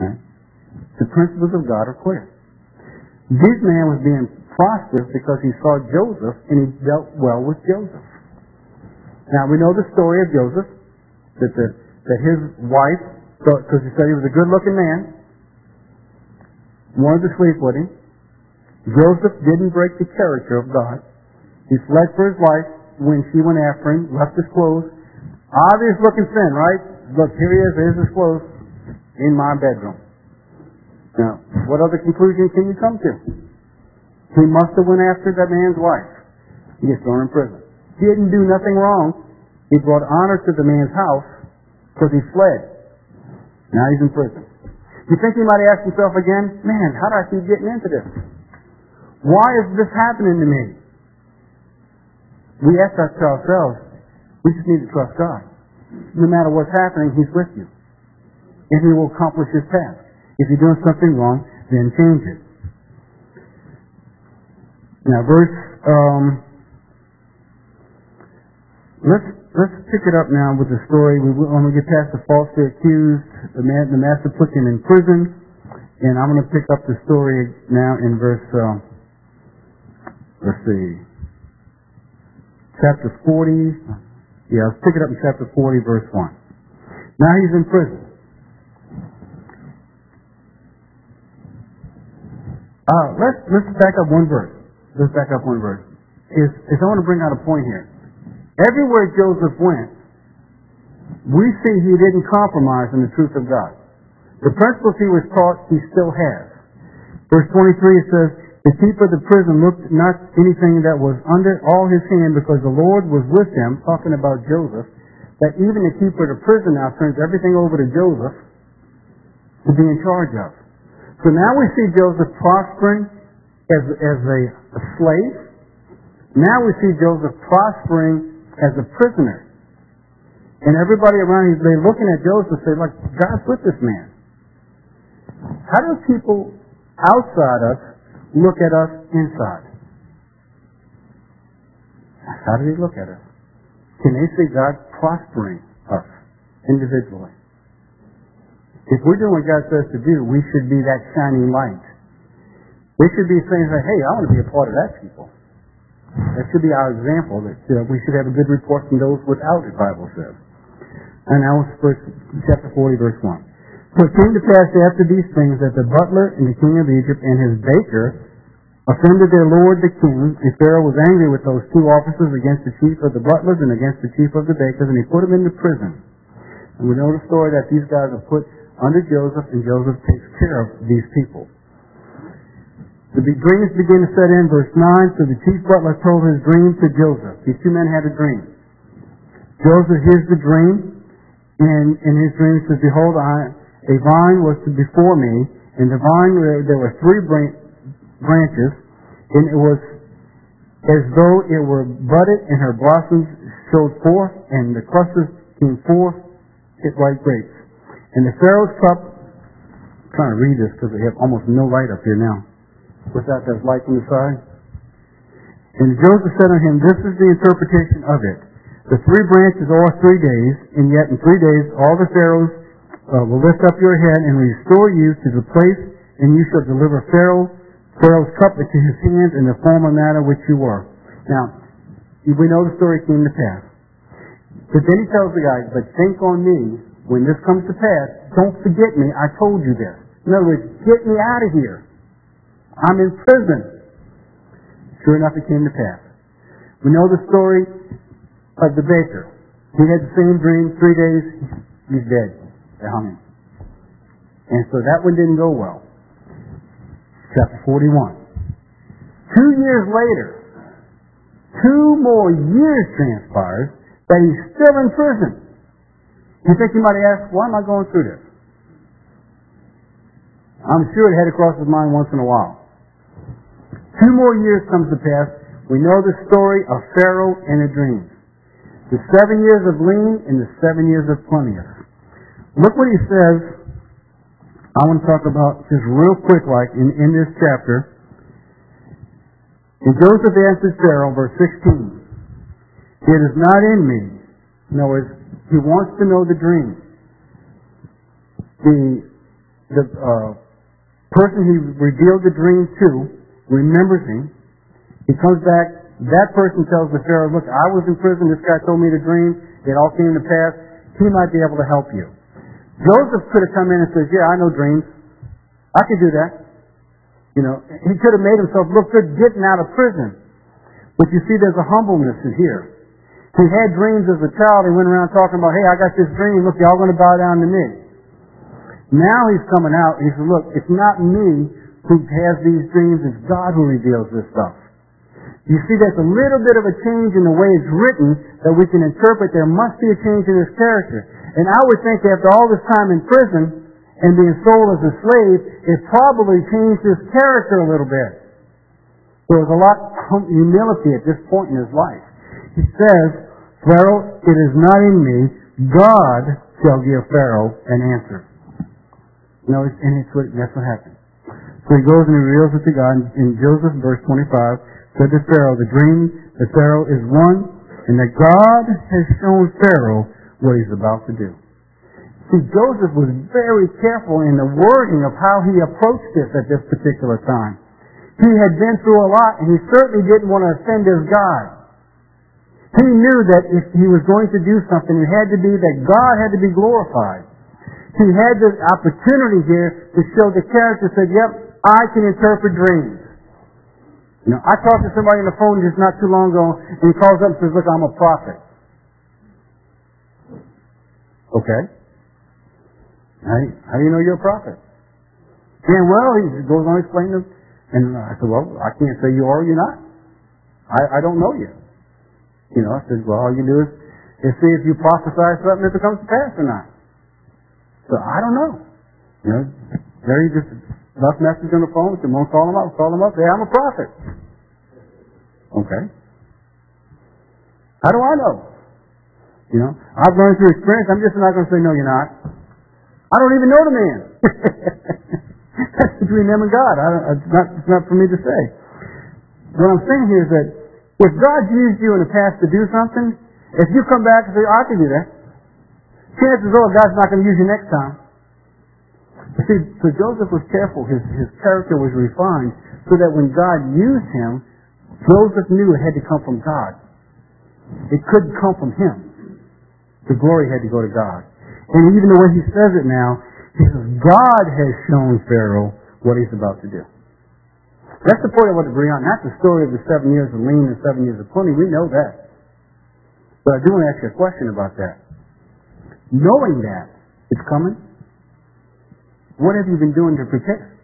Right? The principles of God are clear. This man was being prosperous because he saw Joseph and he dealt well with Joseph. Now we know the story of Joseph, that the, that his wife, because he said he was a good-looking man, wanted to sleep with him. Joseph didn't break the character of God. He fled for his life when she went after him, left his clothes. Obvious looking sin, right? Look, here he is, here's his clothes in my bedroom. Now, what other conclusion can you come to? He must have went after that man's wife. He gets thrown in prison. He didn't do nothing wrong. He brought honor to the man's house because he fled. Now he's in prison. You think he might ask himself again, man, how do I keep getting into this? Why is this happening to me? We ask that to ourselves. We just need to trust God. No matter what's happening, He's with you. And He will accomplish His task. If you're doing something wrong, then change it. Now, verse, um, let's, let's pick it up now with the story. We, when we get past the falsely accused, the, man, the master puts him in prison, and I'm going to pick up the story now in verse, uh, let's see, chapter 40. Yeah, let's pick it up in chapter 40, verse 1. Now he's in prison. Uh, let's, let's back up one verse. Let's back up one verse. Is, is I want to bring out a point here. Everywhere Joseph went, we see he didn't compromise in the truth of God. The principles he was taught, he still has. Verse 23 it says, The keeper of the prison looked not anything that was under all his hand because the Lord was with him, talking about Joseph, that even the keeper of the prison now turns everything over to Joseph to be in charge of. So now we see Joseph prospering as, as a, a slave. Now we see Joseph prospering as a prisoner. And everybody around him, they're looking at Joseph and say, like, God's with this man. How do people outside us look at us inside? How do they look at us? Can they see God prospering us individually? If we're doing what God says to do, we should be that shining light. We should be saying, hey, I want to be a part of that people. That should be our example, that uh, we should have a good report from those without it, Bible says. And now it's verse, chapter 40, verse 1. So it came to pass after these things that the butler and the king of Egypt and his baker offended their lord the king, and Pharaoh was angry with those two officers against the chief of the butlers and against the chief of the bakers, and he put them into prison. And we know the story that these guys are put under Joseph, and Joseph takes care of these people. The dreams begin to set in, verse 9. So the chief butler told his dream to Joseph. These two men had a dream. Joseph hears the dream, and in his dream says, Behold, I, a vine was before me, and the vine, there were three branches, and it was as though it were budded, and her blossoms showed forth, and the clusters came forth like grapes. And the Pharaoh's cup, I'm trying to read this because we have almost no light up here now. Without that light from the side. And Joseph said unto him, This is the interpretation of it. The three branches are three days, and yet in three days all the Pharaohs uh, will lift up your head and restore you to the place, and you shall deliver Pharaoh, Pharaoh's cup into his hands in the form former manner which you were. Now, we know the story came to pass. But then he tells the guy, but think on me when this comes to pass, don't forget me. I told you this. In other words, get me out of here. I'm in prison. Sure enough, it came to pass. We know the story of the baker. He had the same dream. Three days, he's dead. They hung him. And so that one didn't go well. Chapter 41. Two years later, two more years transpired that he's still in prison. You think you might ask, why am I going through this? I'm sure it had to cross his mind once in a while. Two more years comes to pass. We know the story of Pharaoh and a dream. The seven years of lean and the seven years of plenteous. Look what he says. I want to talk about just real quick like in, in this chapter. And Joseph answered Pharaoh, verse 16, It is not in me. In other words, he wants to know the dream. The the uh, person he revealed the dream to remembers him. He comes back. That person tells the Pharaoh, look, I was in prison. This guy told me the dream. It all came to pass. He might be able to help you. Joseph could have come in and said, yeah, I know dreams. I could do that. You know, he could have made himself look good getting out of prison. But you see, there's a humbleness in here. He had dreams as a child. He went around talking about, hey, I got this dream. Look, y'all going to bow down to me. Now he's coming out. He says, look, it's not me who has these dreams. It's God who reveals this stuff. You see, there's a little bit of a change in the way it's written that we can interpret. There must be a change in his character. And I would think after all this time in prison and being sold as a slave, it probably changed his character a little bit. There was a lot of humility at this point in his life. He says, Pharaoh, it is not in me. God shall give Pharaoh an answer. No, and it's what, that's what happened. So he goes and he reveals it to God. In Joseph, verse 25, said to Pharaoh, the dream that Pharaoh is one, and that God has shown Pharaoh what he's about to do. See, Joseph was very careful in the wording of how he approached this at this particular time. He had been through a lot, and he certainly didn't want to offend his God. He knew that if he was going to do something, it had to be that God had to be glorified. He had the opportunity here to show the character, said, yep, I can interpret dreams. You know, I talked to somebody on the phone just not too long ago, and he calls up and says, look, I'm a prophet. Okay. How, do you know you're a prophet? Yeah, well, he goes on explaining them. And I said, well, I can't say you are or you're not. I, I don't know you. You know, I said, well, all you do is, is see if you prophesy something if it comes to pass or not. So I don't know. You know, there you just left message on the phone. Said, won't call him up. Call him up. Say, I'm a prophet. Okay. How do I know? You know, I've learned through experience. I'm just not going to say, no, you're not. I don't even know the man. That's between them and God. it's, not, it's not for me to say. What I'm saying here is that if God used you in the past to do something, if you come back and say, oh, I can do that, chances are God's not going to use you next time. See, so Joseph was careful. His, his character was refined so that when God used him, Joseph knew it had to come from God. It couldn't come from him. The glory had to go to God. And even the way he says it now, he says, God has shown Pharaoh what he's about to do. That's the point I want to bring on. Not the story of the seven years of lean and seven years of plenty. We know that. But I do want to ask you a question about that. Knowing that it's coming, what have you been doing to prepare?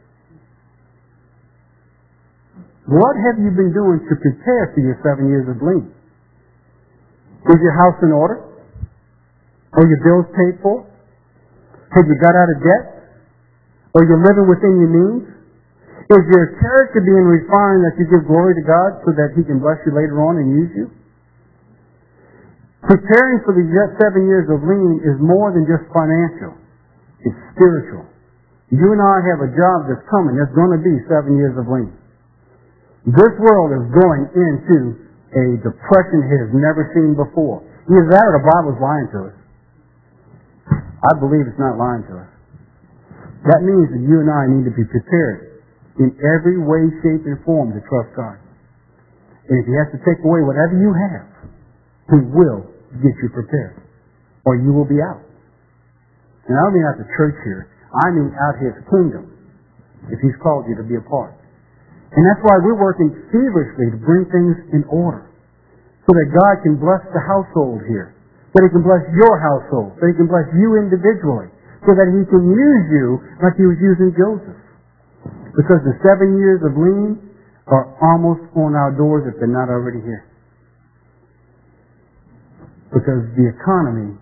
What have you been doing to prepare for your seven years of lean? Is your house in order? Are your bills paid for? Have you got out of debt? Are you living within your means? Is your character being refined that you give glory to God so that He can bless you later on and use you? Preparing for the seven years of lean is more than just financial. It's spiritual. You and I have a job that's coming. There's going to be seven years of lean. This world is going into a depression it has never seen before. Either that or the Bible's lying to us. I believe it's not lying to us. That means that you and I need to be prepared in every way, shape, and form to trust God. And if He has to take away whatever you have, He will get you prepared. Or you will be out. And I don't mean out the church here. I mean out his kingdom, if he's called you to be a part. And that's why we're working feverishly to bring things in order. So that God can bless the household here. That he can bless your household. That he can bless you individually. So that he can use you like he was using Joseph. Because the seven years of lean are almost on our doors if they're not already here. Because the economy,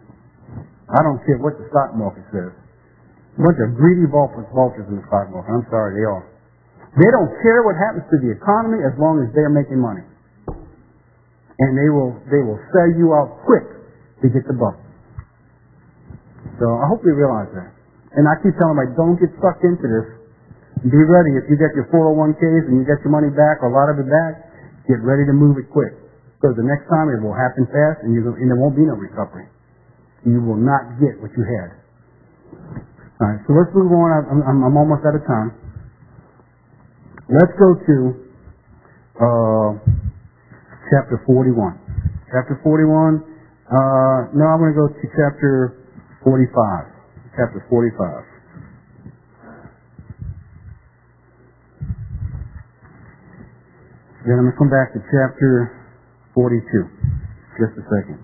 I don't care what the stock market says, a bunch of greedy vultures, vultures in the stock market. I'm sorry, they are. They don't care what happens to the economy as long as they're making money. And they will, they will sell you out quick to get the buck. So I hope you realize that. And I keep telling them, don't get sucked into this. Be ready. If you get your 401ks and you get your money back or a lot of it back, get ready to move it quick. Because the next time it will happen fast and, and there won't be no recovery. You will not get what you had. All right, so let's move on. I'm, I'm, I'm almost out of time. Let's go to uh, chapter 41. Chapter 41. Uh, no, I'm going to go to chapter 45. Chapter 45. Then I'm going to come back to chapter 42. Just a second.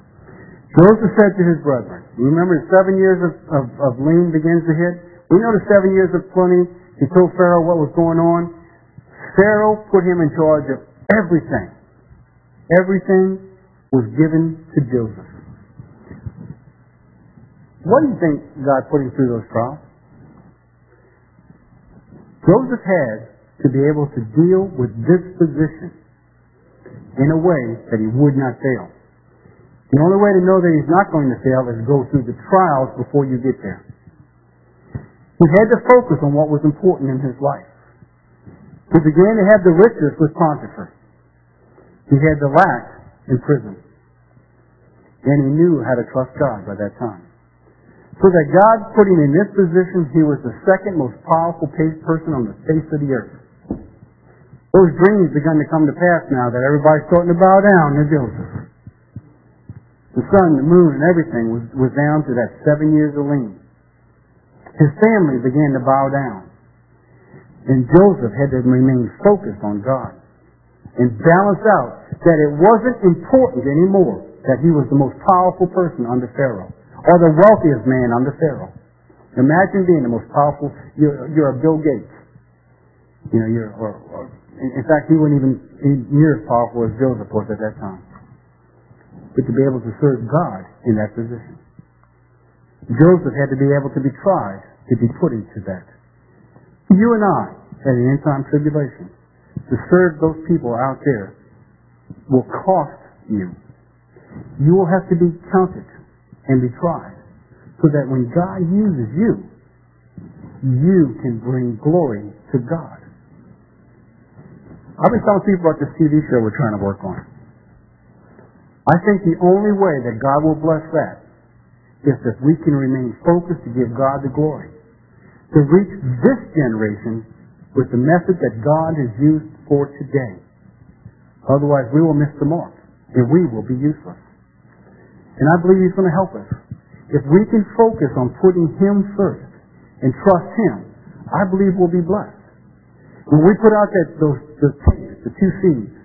Joseph said to his brethren, remember the seven years of, of, of lean begins to hit? We know the seven years of plenty. He told Pharaoh what was going on. Pharaoh put him in charge of everything. Everything was given to Joseph. What do you think God put him through those trials? Joseph had to be able to deal with this position in a way that he would not fail. The only way to know that he's not going to fail is to go through the trials before you get there. He had to focus on what was important in his life. He began to have the riches with Potiphar. He had the lack in prison. And he knew how to trust God by that time. So that God put him in this position, he was the second most powerful person on the face of the earth. Those dreams begun to come to pass now that everybody's starting to bow down to Joseph. The sun, the moon, and everything was, was down to that seven years of lean. His family began to bow down. And Joseph had to remain focused on God and balance out that it wasn't important anymore that he was the most powerful person under Pharaoh or the wealthiest man under Pharaoh. Imagine being the most powerful. You're, you're a Bill Gates. You know, you're, or, or in fact, he wasn't even near as powerful as Joseph was at that time. But to be able to serve God in that position. Joseph had to be able to be tried to be put into that. You and I, at the end time tribulation, to serve those people out there will cost you. You will have to be counted and be tried so that when God uses you, you can bring glory to God. I've been telling people about this TV show we're trying to work on. I think the only way that God will bless that is if we can remain focused to give God the glory. To reach this generation with the method that God has used for today. Otherwise, we will miss the mark and we will be useless. And I believe He's going to help us. If we can focus on putting Him first and trust Him, I believe we'll be blessed. When we put out that those the tapes, the two CDs,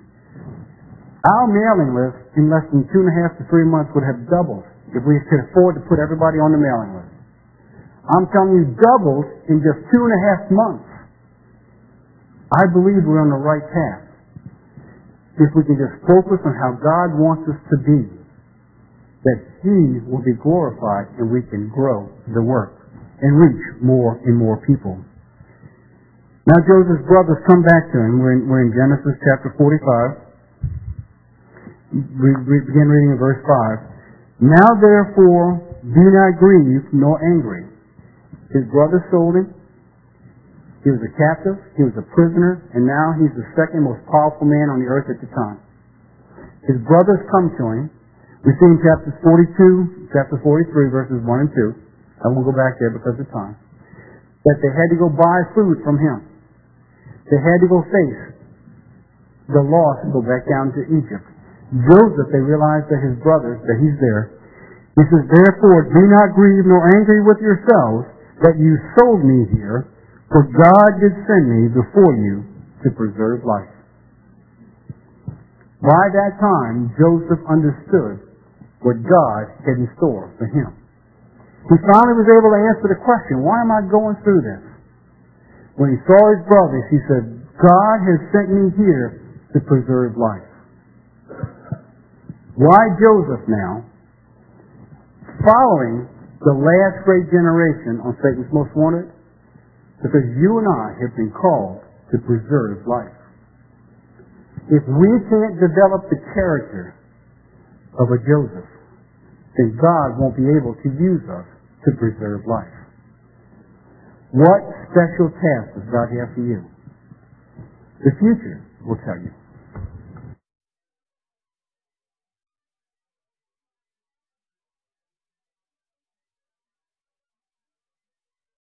our mailing list in less than two and a half to three months would have doubled if we could afford to put everybody on the mailing list. I'm telling you, doubled in just two and a half months. I believe we're on the right path. If we can just focus on how God wants us to be, that He will be glorified and we can grow the work and reach more and more people. Now Joseph's brothers come back to him. We're in, we're in Genesis chapter 45. We, we begin reading in verse 5. Now therefore be not grieved nor angry. His brothers sold him. He was a captive. He was a prisoner. And now he's the second most powerful man on the earth at the time. His brothers come to him. We see in chapters 42, chapter 43, verses 1 and 2. I won't go back there because of time. That they had to go buy food from him. They had to go face the loss and go back down to Egypt. Joseph, they realized that his brothers, that he's there. He says, Therefore, do not grieve nor angry with yourselves that you sold me here, for God did send me before you to preserve life. By that time, Joseph understood what God had in store for him. He finally was able to answer the question, why am I going through this? When he saw his brothers, he said, God has sent me here to preserve life. Why Joseph now? Following the last great generation on Satan's most wanted? Because you and I have been called to preserve life. If we can't develop the character of a Joseph, then God won't be able to use us to preserve life. What special task does God have for you? The future will tell you.